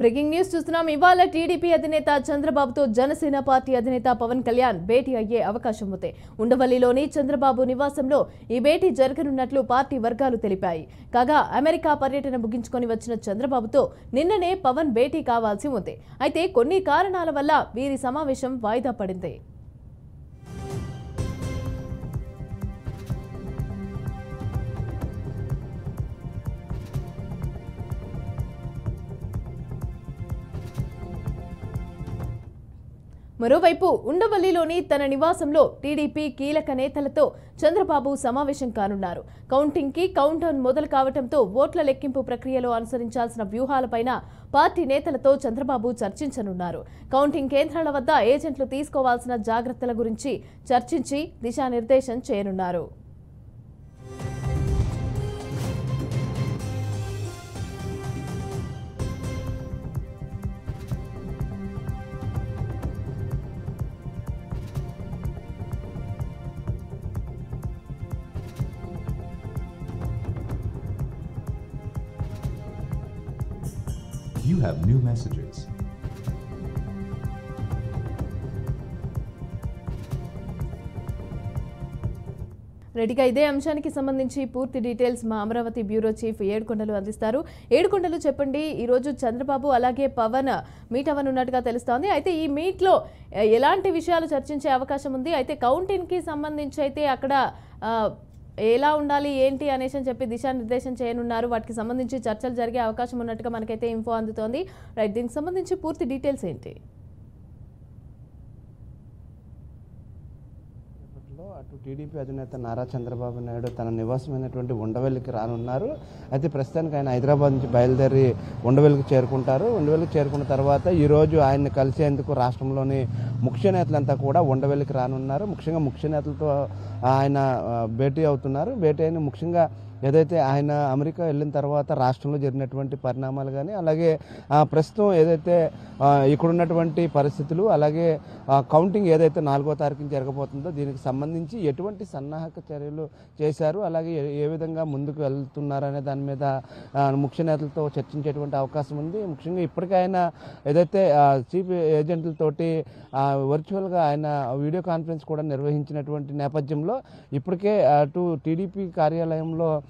Breaking news చూస్తున్నాం. ఇవాళ TDP అధినేత చంద్రబాబుతో జనసేన పార్టీ అధినేత పవన్ కళ్యాణ్ భేటీ అయ్యే అవకాశం ఉంది. ఉండవల్లిలోని చంద్రబాబు నివాసంలో ఈ భేటీ జరగనున్నట్లు పార్టీ వర్గాలు తెలిపాయి. కాగా అమెరికా పర్యటన ముగించుకొని వచ్చిన చంద్రబాబుతో నిన్ననే పవన్ భేటీ కావాల్సి ఉంది. అయితే కొన్ని కారణాల వల్ల వీరి సమావేశం వాయిదా పడింది. మరోవైపు ఉండవల్లిలోని తన నివాసంలో టీడీపీ కీలక నేతలతో చంద్రబాబు సమావేశం కానున్నారు. కౌంటింగ్కి కౌంటౌన్ మొదలు కావడంతో ఓట్ల లెక్కింపు ప్రక్రియలో అనుసరించాల్సిన వ్యూహాలపైన పార్టీ నేతలతో చంద్రబాబు చర్చించనున్నారు. కౌంటింగ్ కేంద్రాల వద్ద ఏజెంట్లు తీసుకోవాల్సిన జాగ్రత్తల గురించి చర్చించి దిశానిర్దేశం చేయనున్నారు. You have new messages. రెడీగా ఇదే అంశానికి సంబంధించి పూర్తి డీటెయిల్స్ మా అమరావతి బ్యూరో చీఫ్ ఏడుకొండలు అందిస్తారు. ఏడుకొండలు చెప్పండి ఈరోజు చంద్రబాబు అలాగే పవన్ మీట్ అవ్వనున్నట్టుగా తెలుస్తోంది. అయితే ఈ మీట్లో ఎలాంటి విషయాలు చర్చించే అవకాశం ఉంది? అయితే కౌంటింగ్కి సంబంధించి అయితే అక్కడ ఎలా ఉండాలి ఏంటి అనేసి అని చెప్పి దిశానిర్దేశం చేయనున్నారు. వాటికి సంబంధించి చర్చలు జరిగే అవకాశం ఉన్నట్టుగా మనకైతే ఇన్ఫో అందుతోంది. రైట్ దీనికి సంబంధించి పూర్తి డీటెయిల్స్ ఏంటి? అటు టీడీపీ అధినేత నారా చంద్రబాబు నాయుడు తన నివాసమైనటువంటి ఉండవెల్లికి రానున్నారు. అయితే ప్రస్తుతానికి ఆయన హైదరాబాద్ నుంచి బయలుదేరి ఉండవెల్లికి చేరుకుంటారు. ఉండవెల్లికి చేరుకున్న తర్వాత ఈరోజు ఆయన్ని కలిసేందుకు రాష్ట్రంలోని ముఖ్య నేతలంతా కూడా ఉండవెల్లికి రానున్నారు. ముఖ్యంగా ముఖ్య నేతలతో ఆయన భేటీ అవుతున్నారు. భేటీ అయిన ముఖ్యంగా ఏదైతే ఆయన అమెరికా వెళ్ళిన తర్వాత రాష్ట్రంలో జరిగినటువంటి పరిణామాలు కానీ అలాగే ప్రస్తుతం ఏదైతే ఇక్కడున్నటువంటి పరిస్థితులు అలాగే కౌంటింగ్ ఏదైతే నాలుగో తారీఖున జరగబోతుందో దీనికి సంబంధించి ఎటువంటి సన్నాహక చర్యలు చేశారు అలాగే ఏ- విధంగా ముందుకు వెళ్తున్నారు అనే దాని మీద ముఖ్య నేతలతో చర్చించేటువంటి అవకాశం ఉంది. ముఖ్యంగా ఇప్పటికే ఆయన ఏదైతే చీఫ్ ఏజెంట్లతోటి వర్చువల్గా ఆయన వీడియో కాన్ఫరెన్స్ కూడా నిర్వహించినటువంటి నేపథ్యంలో ఇప్పటికే అటు టీడీపీ కార్యాలయంలో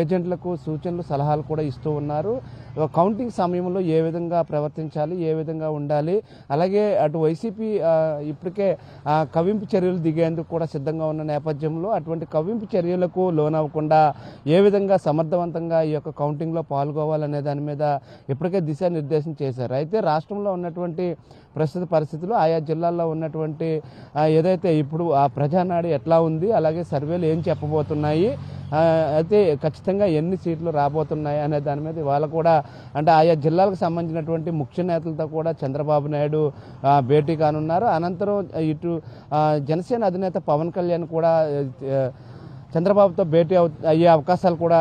ఏజెంట్లకు సూచనలు సలహాలు కూడా ఇస్తూ ఉన్నారు. కౌంటింగ్ సమయంలో ఏ విధంగా ప్రవర్తించాలి ఏ విధంగా ఉండాలి అలాగే అటు వైసీపీ ఇప్పటికే కవింపు చర్యలు దిగేందుకు కూడా సిద్ధంగా ఉన్న నేపథ్యంలో అటువంటి కవింపు చర్యలకు లోనవ్వకుండా ఏ విధంగా సమర్థవంతంగా ఈ యొక్క కౌంటింగ్లో పాల్గొవాలనే దాని మీద ఇప్పటికే దిశానిర్దేశం చేశారు. అయితే రాష్ట్రంలో ఉన్నటువంటి ప్రస్తుత పరిస్థితులు ఆయా జిల్లాల్లో ఉన్నటువంటి ఏదైతే ఇప్పుడు ఆ ప్రజానాడి ఎట్లా ఉంది అలాగే సర్వేలు ఏం చెప్పబోతున్నాయి అయితే ఖచ్చితంగా ఎన్ని సీట్లు రాబోతున్నాయి అనే దాని మీద ఇవాళ కూడా అంటే ఆయా జిల్లాలకు సంబంధించినటువంటి ముఖ్య నేతలతో కూడా చంద్రబాబు నాయుడు భేటీ కానున్నారు. అనంతరం ఇటు జనసేన అధినేత పవన్ కళ్యాణ్ కూడా చంద్రబాబుతో భేటీ అవు అయ్యే అవకాశాలు కూడా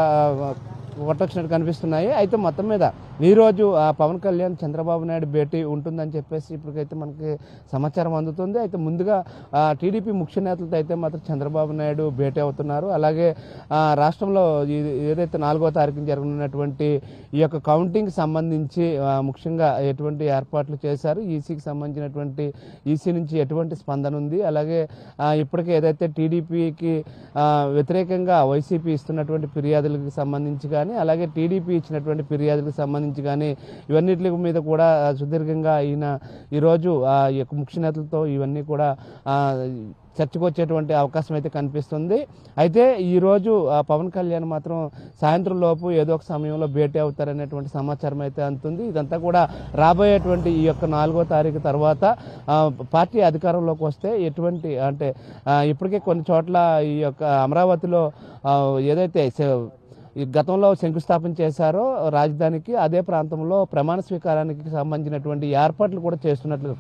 కొట్టొచ్చినట్టు కనిపిస్తున్నాయి. అయితే మొత్తం మీద ఈరోజు ఆ పవన్ కళ్యాణ్ చంద్రబాబు నాయుడు భేటీ ఉంటుందని చెప్పేసి ఇప్పటికైతే మనకి సమాచారం అందుతుంది. అయితే ముందుగా టీడీపీ ముఖ్య నేతలతో అయితే మాత్రం చంద్రబాబు నాయుడు భేటీ అవుతున్నారు. అలాగే రాష్ట్రంలో ఏదైతే నాలుగో తారీఖున జరగనున్నటువంటి ఈ యొక్క కౌంటింగ్ సంబంధించి ముఖ్యంగా ఎటువంటి ఏర్పాట్లు చేశారు? ఈసీకి సంబంధించినటువంటి ఈసీ నుంచి ఎటువంటి స్పందన ఉంది? అలాగే ఇప్పటికే ఏదైతే టీడీపీకి వ్యతిరేకంగా వైసీపీ ఇస్తున్నటువంటి ఫిర్యాదులకు సంబంధించి కానీ అలాగే టీడీపీ ఇచ్చినటువంటి ఫిర్యాదులకు సంబంధించి కానీ ఇవన్నిటి మీద కూడా సుదీర్ఘంగా ఈయన ఈరోజు ఆ ఈ యొక్క ముఖ్య నేతలతో ఇవన్నీ కూడా చర్చకు వచ్చేటువంటి అవకాశం అయితే కనిపిస్తుంది. అయితే ఈరోజు ఆ, పవన్ కళ్యాణ్ మాత్రం సాయంత్రం లోపు ఏదో ఒక సమయంలో భేటీ అవుతారనేటువంటి సమాచారం అయితే అందుతుంది. ఇదంతా కూడా రాబోయేటువంటి ఈ యొక్క నాలుగో తారీఖు తర్వాత పార్టీ అధికారంలోకి వస్తే ఎటువంటి అంటే ఇప్పటికే కొన్ని చోట్ల ఈ యొక్క అమరావతిలో ఏదైతే గతంలో శంకుస్థాపన చేశారో రాజధానికి అదే ప్రాంతంలో ప్రమాణ స్వీకారానికి సంబంధించినటువంటి ఏర్పాట్లు కూడా చేస్తున్నట్లు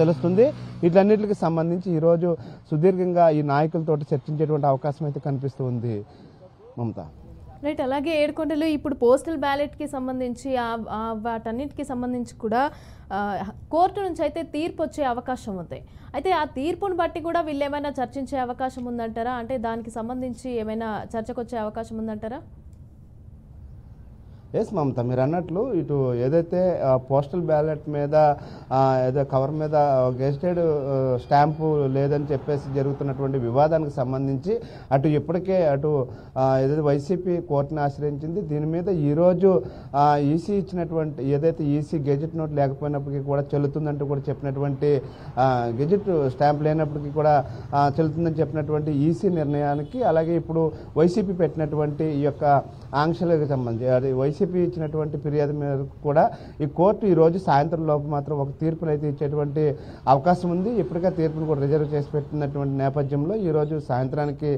తెలుస్తుంది. వీటన్నిటికి సంబంధించి ఈరోజు సుదీర్ఘంగా ఈ నాయకులతోటి చర్చించేటువంటి అవకాశం అయితే కనిపిస్తుంది మమతా. రైట్ అలాగే ఏడుకొండలు ఇప్పుడు పోస్టల్ బ్యాలెట్కి సంబంధించి వాటన్నిటికీ సంబంధించి కూడా కోర్టు నుంచి అయితే తీర్పు వచ్చే అవకాశం ఉంది. అయితే ఆ తీర్పును బట్టి కూడా వీళ్ళు ఏమైనా చర్చించే అవకాశం ఉందంటారా? అంటే దానికి సంబంధించి ఏమైనా చర్చకు వచ్చే అవకాశం ఉందంటారా? ఎస్ మమత మీరు అన్నట్లు ఇటు ఏదైతే పోస్టల్ బ్యాలెట్ మీద ఏదో కవర్ మీద గెజిటెడ్ స్టాంపు లేదని చెప్పేసి జరుగుతున్నటువంటి వివాదానికి సంబంధించి అటు ఇప్పటికే అటు ఏదైతే వైసీపీ కోర్టును ఆశ్రయించింది దీని మీద ఈరోజు ఈసీ ఇచ్చినటువంటి ఏదైతే ఈసీ గెజెట్ నోట్ లేకపోయినప్పటికీ కూడా చెల్లుతుందంటూ కూడా చెప్పినటువంటి గెజిట్ గెజెట్ స్టాంప్ లేనప్పటికీ కూడా చెల్లుతుందని చెప్పినటువంటి ఈసీ నిర్ణయానికి అలాగే ఇప్పుడు వైసీపీ పెట్టినటువంటి ఈ యొక్క ఆంక్షలకు సంబంధించి వైసీపీ వైసీపీ ఇచ్చినటువంటి ఫిర్యాదు మేరకు కూడా ఈ కోర్టు ఈరోజు సాయంత్రం లోపు మాత్రం ఒక తీర్పును అయితే ఇచ్చేటువంటి అవకాశం ఉంది. ఇప్పటికే తీర్పును కూడా రిజర్వ్ చేసి పెట్టినటువంటి నేపథ్యంలో ఈరోజు సాయంత్రానికి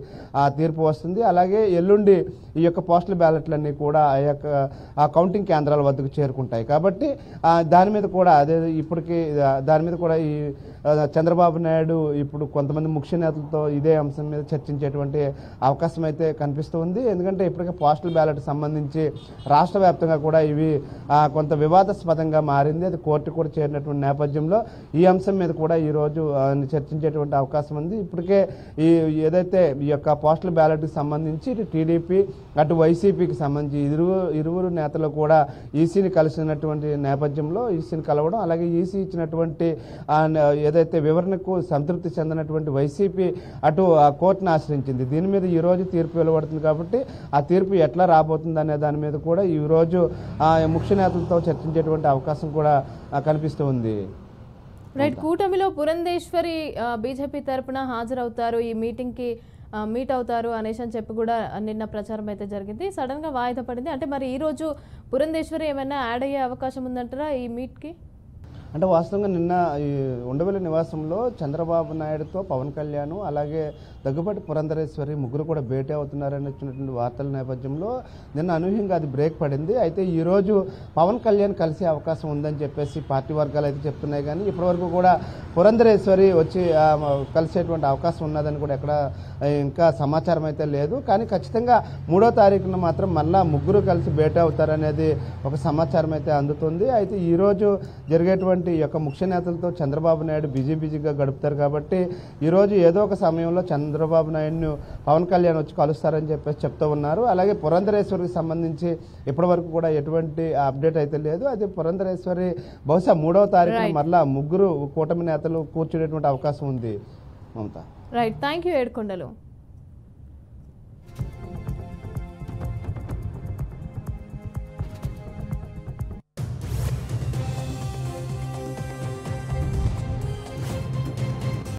ఆ తీర్పు వస్తుంది. అలాగే ఎల్లుండి ఈ యొక్క పోస్టల్ బ్యాలెట్లన్నీ కూడా ఆ యొక్క ఆ కౌంటింగ్ కేంద్రాల వద్దకు చేరుకుంటాయి. కాబట్టి దాని మీద కూడా అదే ఇప్పటికి దాని మీద కూడా ఈ చంద్రబాబు నాయుడు ఇప్పుడు కొంతమంది ముఖ్య నేతలతో ఇదే అంశం మీద చర్చించేటువంటి అవకాశం అయితే కనిపిస్తుంది ఎందుకంటే ఇప్పటికే పోస్టల్ బ్యాలెట్ సంబంధించి రాష్ట్ర వ్యాప్తంగా కూడా ఇవి కొంత వివాదాస్పదంగా మారింది. అది కోర్టు కూడా చేరినటువంటి నేపథ్యంలో ఈ అంశం మీద కూడా ఈ రోజు చర్చించేటువంటి అవకాశం ఉంది. ఇప్పటికే ఈ ఏదైతే ఈ యొక్క పోస్టల్ బ్యాలెట్కి సంబంధించి టీడీపీ అటు వైసీపీకి సంబంధించి ఇరువు ఇరువురు నేతలు కూడా ఈసీని కలిసినటువంటి నేపథ్యంలో ఈసీని కలవడం అలాగే ఈసీ ఇచ్చినటువంటి ఏదైతే వివరణకు సంతృప్తి చెందినటువంటి వైసీపీ అటు ఆ కోర్టును ఆశ్రయించింది. దీని మీద ఈరోజు తీర్పు వెలువడుతుంది కాబట్టి ఆ తీర్పు ఎట్లా రాబోతుంది అనే దాని మీద కూడా ఈ రోజు ఆ, ముఖ్య నేతలతో చర్చించేటువంటి అవకాశం కూడా కనిపిస్తూ ఉంది. రైట్ కూటమిలో పురంధేశ్వరి బీజేపీ తరపున హాజరవుతారు ఈ మీటింగ్కి మీట్ అవుతారు అనేసి అని చెప్పి కూడా నిన్న ప్రచారం అయితే జరిగింది. సడన్గా వాయిదా పడింది. అంటే మరి ఈ రోజు పురంధేశ్వరి ఏమైనా యాడ్ అయ్యే అవకాశం ఉందంటారా ఈ మీట్కి? అంటే వాస్తవంగా నిన్న ఈ ఉండవల్లి నివాసంలో చంద్రబాబు నాయుడుతో పవన్ కళ్యాణ్ అలాగే దగ్గుబాటి పురంధరేశ్వరి ముగ్గురు కూడా భేటీ అవుతున్నారని వచ్చినటువంటి వార్తల నేపథ్యంలో నిన్న అనూహ్యంగా అది బ్రేక్ పడింది. అయితే ఈరోజు పవన్ కళ్యాణ్ కలిసే అవకాశం ఉందని చెప్పేసి పార్టీ వర్గాలు అయితే చెప్తున్నాయి. కానీ ఇప్పటివరకు కూడా పురంధరేశ్వరి వచ్చి కలిసేటువంటి అవకాశం ఉన్నదని కూడా ఎక్కడ ఇంకా సమాచారం అయితే లేదు. కానీ ఖచ్చితంగా మూడో తారీఖున మాత్రం మళ్ళా ముగ్గురు కలిసి భేటీ అవుతారనేది ఒక సమాచారం అయితే అందుతుంది. అయితే ఈరోజు జరిగేటువంటి ఈ యొక్క ముఖ్య నేతలతో చంద్రబాబు నాయుడు బిజీ బిజీగా గడుపుతారు కాబట్టి ఈ రోజు ఏదో ఒక సమయంలో చంద్రబాబు నాయుడును పవన్ కళ్యాణ్ వచ్చి కలుస్తారని చెప్పేసి చెప్తూ ఉన్నారు. అలాగే పురంధరేశ్వరికి సంబంధించి ఇప్పటి వరకు కూడా ఎటువంటి అప్డేట్ అయితే లేదు. అయితే పురంధరేశ్వరి బహుశా మూడవ తారీఖున. మళ్ళా ముగ్గురు కూటమి నేతలు కూర్చునేటువంటి అవకాశం ఉంది. Mamata. Right thank you Yedukondalu.